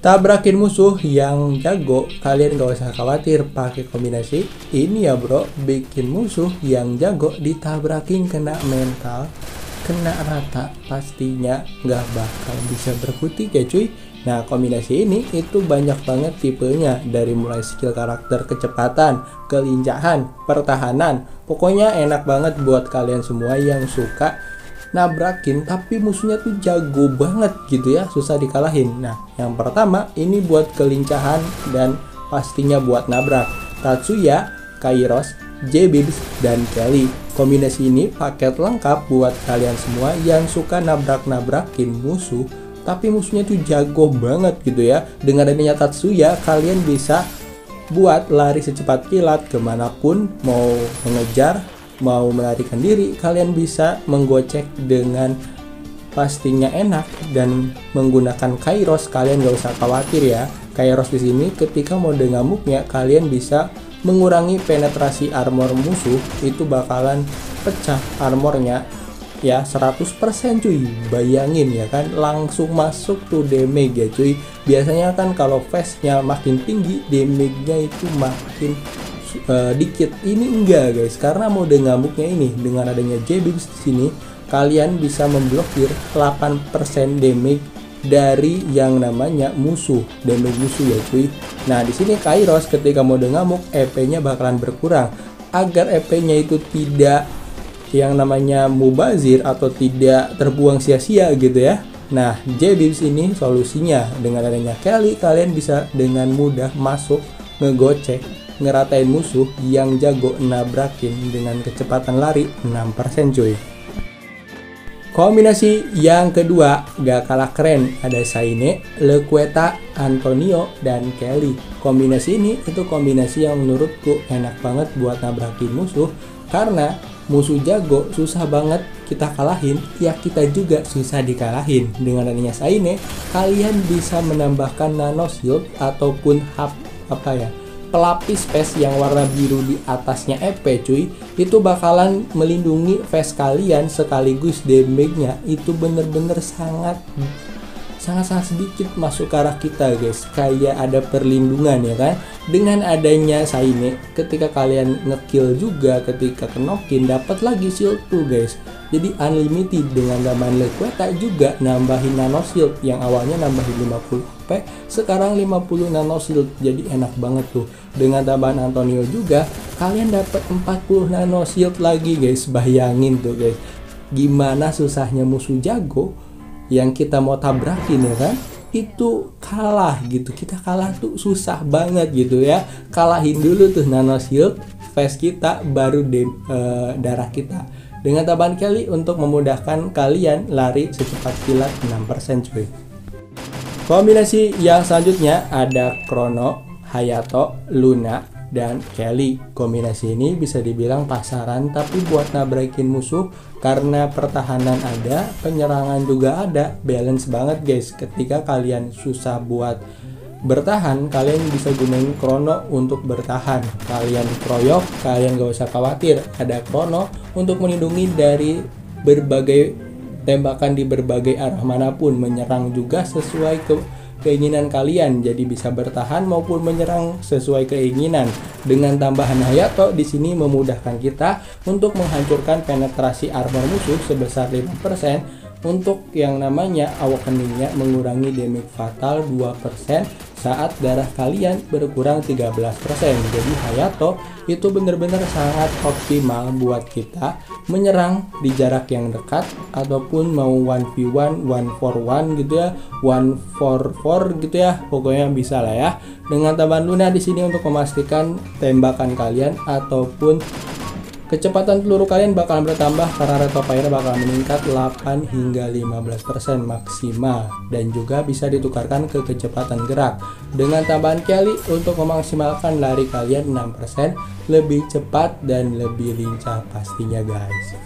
tabrakin musuh yang jago. Kalian gak usah khawatir pakai kombinasi. Ini ya bro. Bikin musuh yang jago ditabrakin kena mental kena rata pastinya nggak bakal bisa berkutik ya cuy. Nah kombinasi ini itu banyak banget tipenya. Dari mulai skill karakter kecepatan, kelincahan, pertahanan. Pokoknya enak banget buat kalian semua yang suka nabrakin tapi musuhnya tuh jago banget gitu ya susah dikalahin. Nah yang pertama ini buat kelincahan dan pastinya buat nabrak. Tatsuya, Kairos, J-Bibs, dan Kelly. Kombinasi ini paket lengkap buat kalian semua yang suka nabrak-nabrakin musuh tapi musuhnya tuh jago banget gitu ya. Dengan adanya Tatsuya kalian bisa buat lari secepat kilat ke mana pun mau mengejar mau melarikan diri, kalian bisa menggocek dengan pastinya enak dan menggunakan kairos. Kalian gak usah khawatir ya. Kairos di sini ketika mode ngamuknya kalian bisa mengurangi penetrasi armor musuh. Itu bakalan pecah armornya. Ya 100% cuy. Bayangin ya kan langsung masuk tuh damage ya cuy. Biasanya kan kalau fast nya makin tinggi damage nya itu makin uh, dikit. Ini enggak guys. Karena mode ngamuknya ini dengan adanya JBIMS di sini kalian bisa memblokir 8% damage dari yang namanya musuh. Damage musuh ya cuy. Nah di sini Kairos ketika mode ngamuk EP-nya bakalan berkurang. Agar EP-nya itu tidak yang namanya mubazir atau tidak terbuang sia-sia gitu ya. Nah, JBIMS ini solusinya. Dengan adanya Kelly kalian bisa dengan mudah masuk ngegocek ngeratain musuh yang jago nabrakin dengan kecepatan lari 6% cuy. Kombinasi yang kedua gak kalah keren ada Saine, Lequeta, Antonio, dan Kelly. Kombinasi ini itu kombinasi yang menurutku enak banget buat nabrakin musuh karena musuh jago susah banget kita kalahin, ya kita juga susah dikalahin. Dengan adanya Saine, kalian bisa menambahkan nano shield ataupun hap apa ya? Pelapis face yang warna biru di atasnya EP cuy itu bakalan melindungi face kalian sekaligus damage-nya. Itu bener-bener sangat sangat-sangat sedikit masuk ke arah kita guys. Kayak ada perlindungan ya kan? Dengan adanya Saine ketika kalian ngekill juga ketika kenokin dapat lagi shield tuh guys. Jadi unlimited dengan tambahan Lequeta juga nambahin nano shield yang awalnya nambahin 50 sekarang 50 nano shield. Jadi enak banget tuh. Dengan tambahan Antonio juga kalian dapat 40 nano shield lagi guys. Bayangin tuh guys. Gimana susahnya musuh jago yang kita mau tabrakin ya kan? Itu kalah gitu. Kita kalah tuh susah banget gitu ya. Kalahin dulu tuh nano shield face kita baru de, uh, darah kita. Dengan tambahan Kelly untuk memudahkan kalian lari secepat kilat 6% cuy kombinasi yang selanjutnya ada Chrono, Hayato, Luna, dan Kelly. Kombinasi ini bisa dibilang pasaran tapi buat nabrakin musuh karena pertahanan ada, penyerangan juga ada, balance banget guys. Ketika kalian susah buat bertahan, kalian bisa gunain Chrono untuk bertahan. Kalian kroyok, kalian gak usah khawatir, ada Chrono untuk melindungi dari berbagai tembakan di berbagai arah mana pun, menyerang juga sesuai ke keinginan kalian. Jadi bisa bertahan maupun menyerang sesuai keinginan. Dengan tambahan Hayato di sini memudahkan kita untuk menghancurkan penetrasi armor musuh sebesar 5% untuk yang namanya awakeningnya mengurangi damage fatal 2% saat darah kalian berkurang 13%. Jadi Hayato itu benar-benar sangat optimal buat kita menyerang di jarak yang dekat ataupun mau 1v1, 1 for 1 gitu ya, 1 for 4 gitu ya. Pokoknya bisa lah ya. Dengan tambahan Luna di sini untuk memastikan tembakan kalian ataupun Kecepatan peluru kalian bakal bertambah karena rate of fire bakal meningkat 8 hingga 15% maksimal dan juga bisa ditukarkan ke kecepatan gerak. Dengan tambahan Kelly untuk memaksimalkan lari kalian 6% lebih cepat dan lebih lincah pastinya guys.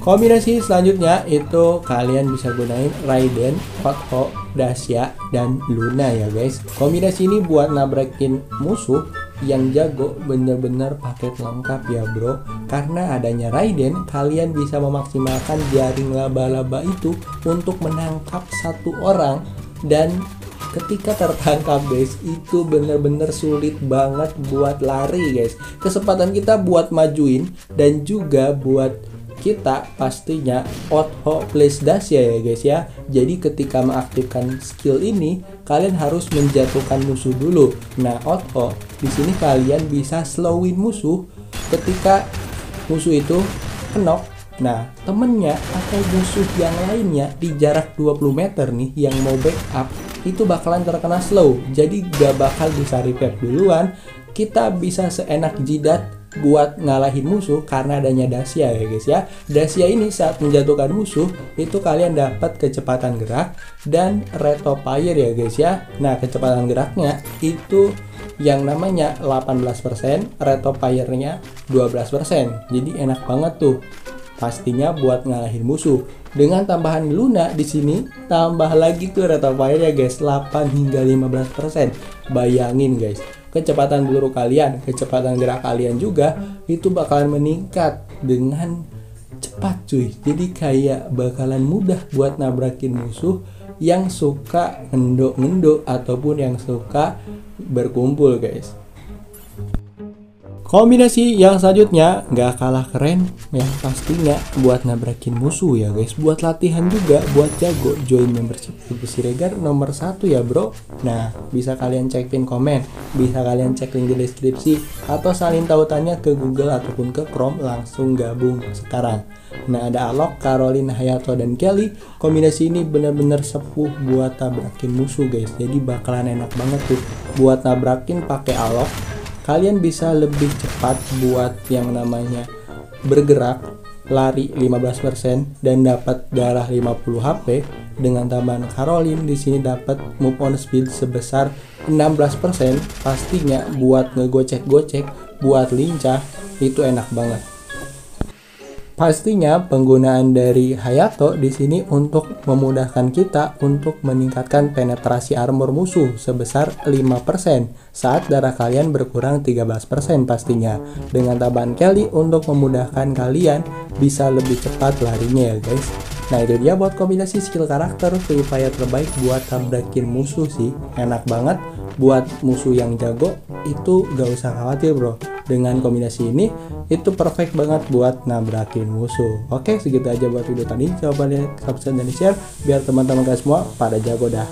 Kombinasi selanjutnya itu kalian bisa gunain Raiden, Hotho, Dasya, dan Luna ya guys. Kombinasi ini buat nabrakin musuh yang jago bener-bener paket lengkap ya bro. Karena adanya Raiden kalian bisa memaksimalkan jaring laba-laba itu untuk menangkap satu orang. Dan ketika tertangkap guys itu bener-bener sulit banget buat lari guys. Kesempatan kita buat majuin dan juga buat kita pastinya auto place dash ya guys ya jadi ketika mengaktifkan skill ini kalian harus menjatuhkan musuh dulu nah auto di sini kalian bisa slowin musuh ketika musuh itu kenok Nah, temennya atau musuh yang lainnya di jarak 20 meter nih yang mau backup itu bakalan terkena slow. Jadi gak bakal bisa revive duluan. Kita bisa seenak jidat buat ngalahin musuh karena adanya Dacia ya guys ya. Dacia ini saat menjatuhkan musuh itu kalian dapat kecepatan gerak dan rate fire ya guys ya. Nah, kecepatan geraknya itu yang namanya 18%, rate fire-nya 12%. Jadi enak banget tuh pastinya buat ngalahin musuh. Dengan tambahan Luna di sini tambah lagi tuh rate of fire ya guys 8 hingga 15%. Bayangin guys, kecepatan peluru kalian, kecepatan gerak kalian juga itu bakalan meningkat dengan cepat cuy. Jadi kayak bakalan mudah buat nabrakin musuh yang suka ngendok-ngendok ataupun yang suka berkumpul guys. Kombinasi yang selanjutnya nggak kalah keren yang pastinya buat nabrakin musuh ya guys. Buat latihan juga buat jago join membership Kubu Siregar nomor satu ya bro. Nah bisa kalian cek pin komen Bisa kalian cek link di deskripsi Atau salin tautannya ke Google ataupun ke Chrome langsung gabung sekarang. Nah ada Alok, Caroline, Hayato, dan Kelly. Kombinasi ini bener-bener sepuh buat tabrakin musuh guys. Jadi bakalan enak banget tuh Buat nabrakin pakai Alok kalian bisa lebih cepat buat yang namanya bergerak lari 15% dan dapat darah 50 HP dengan tambahan Caroline di sini dapat move on speed sebesar 16% pastinya buat ngegocek-gocek buat lincah itu enak banget Pastinya penggunaan dari Hayato di sini untuk memudahkan kita untuk meningkatkan penetrasi armor musuh sebesar 5% saat darah kalian berkurang 13% pastinya. Dengan tambahan Kelly untuk memudahkan kalian bisa lebih cepat larinya ya guys. Nah itu dia buat kombinasi skill karakter Free Fire terbaik buat tabrakin musuh sih. Enak banget. Buat musuh yang jago itu gak usah khawatir bro. Dengan kombinasi ini itu perfect banget buat nabrakin musuh. Oke segitu aja buat video tadi. Coba lihat subscribe dan share biar teman-teman guys semua pada jago dah